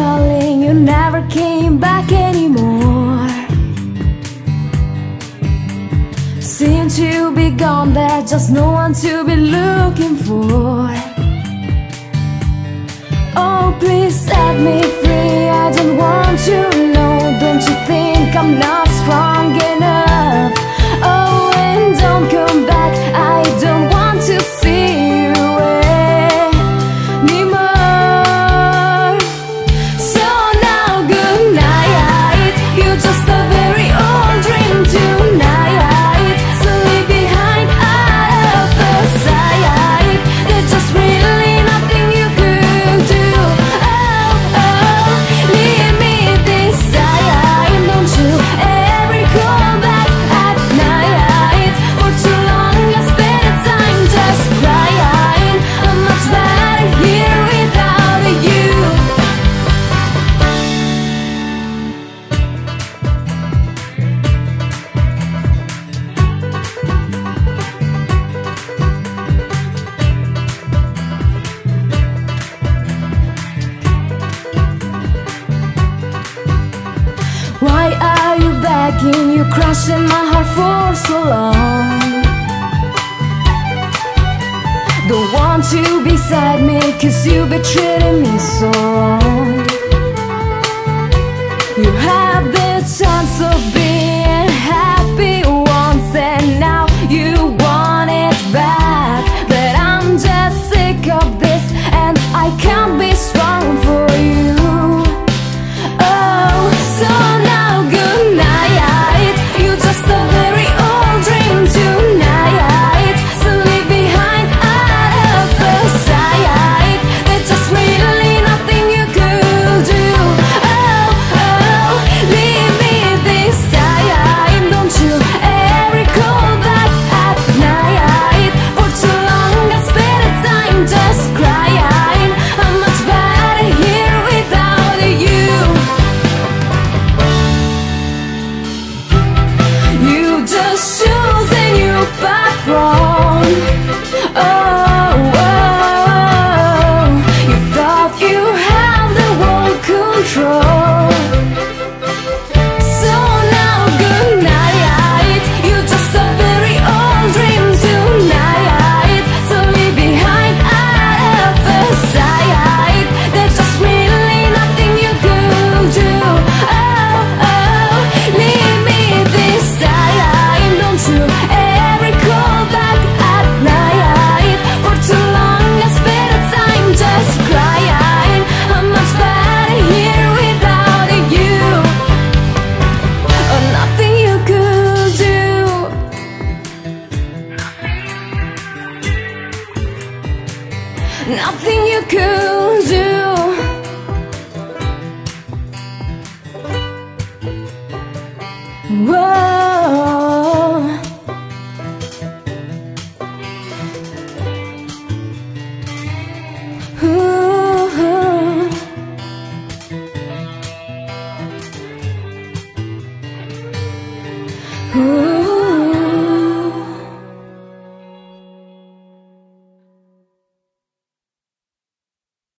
Darling, you never came back anymore. Seemed to be gone, there's just no one to be looking for. Oh, please set me free, I don't want to know Don't you think I'm not strong Been you crushing my heart for so long. Don't want you beside me Cause you been treating me so. wrong